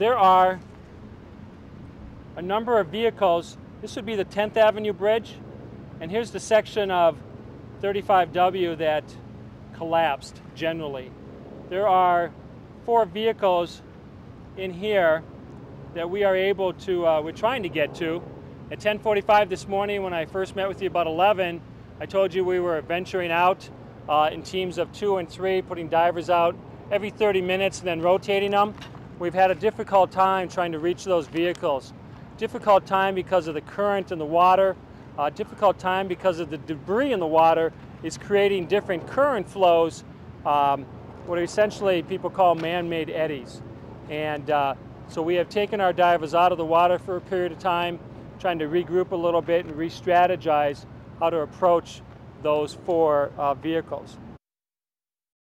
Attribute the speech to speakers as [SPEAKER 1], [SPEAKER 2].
[SPEAKER 1] there are a number of vehicles. This would be the 10th Avenue Bridge, and here's the section of 35W that collapsed generally. There are four vehicles in here that we are able to, uh, we're trying to get to. At 1045 this morning when I first met with you about 11, I told you we were venturing out uh, in teams of two and three, putting divers out every 30 minutes and then rotating them. We've had a difficult time trying to reach those vehicles. Difficult time because of the current in the water. Uh, difficult time because of the debris in the water is creating different current flows, um, what essentially people call man-made eddies. And uh, so we have taken our divers out of the water for a period of time, trying to regroup a little bit and re-strategize how to approach those four uh, vehicles.